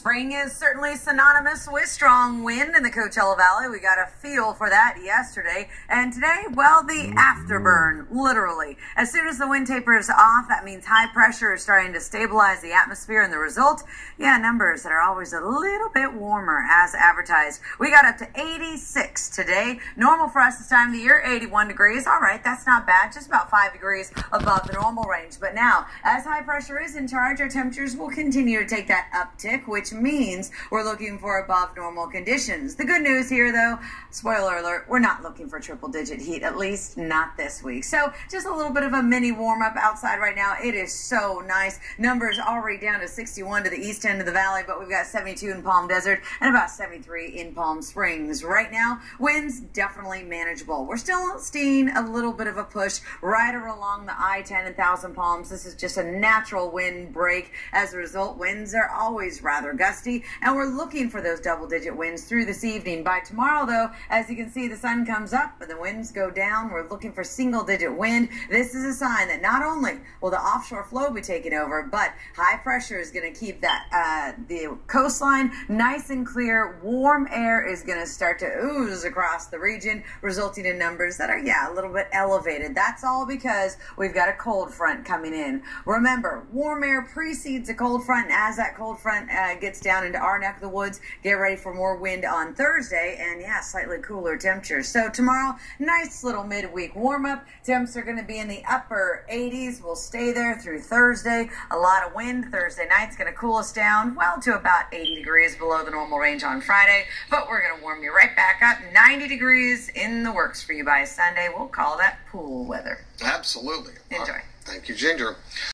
Spring is certainly synonymous with strong wind in the Coachella Valley. We got a feel for that yesterday. And today, well, the mm-hmm. afterburn, literally. As soon as the wind tapers off, that means high pressure is starting to stabilize the atmosphere. And the result, yeah, numbers that are always a little bit warmer as advertised. We got up to 86 today. Normal for us this time of the year, 81 degrees. All right, that's not bad. Just about 5 degrees above the normal range. But now, as high pressure is in charge, our temperatures will continue to take that uptick, which means we're looking for above normal conditions. The good news here, though, spoiler alert, we're not looking for triple digit heat, at least not this week. So just a little bit of a mini warm up outside right now. It is so nice. Numbers already down to 61 to the east end of the valley, but we've got 72 in Palm Desert and about 73 in Palm Springs. Right now, winds definitely manageable. We're still seeing a little bit of a push right along the I 10 and Thousand Palms. This is just a natural wind break. As a result, winds are always rather gusty, and we're looking for those double digit winds through this evening. By tomorrow, though, as you can see, the sun comes up and the winds go down. We're looking for single digit wind. This is a sign that not only will the offshore flow be taking over, but high pressure is going to keep that uh, the coastline nice and clear. Warm air is going to start to ooze across the region, resulting in numbers that are, yeah, a little bit elevated. That's all because we've got a cold front coming in. Remember, warm air precedes a cold front, and as that cold front uh, gets gets down into our neck of the woods. Get ready for more wind on Thursday and, yeah, slightly cooler temperatures. So, tomorrow, nice little midweek warm up. Temps are going to be in the upper 80s. We'll stay there through Thursday. A lot of wind. Thursday night's going to cool us down, well, to about 80 degrees below the normal range on Friday. But we're going to warm you right back up. 90 degrees in the works for you by Sunday. We'll call that pool weather. Absolutely. Enjoy. Thank you, Ginger.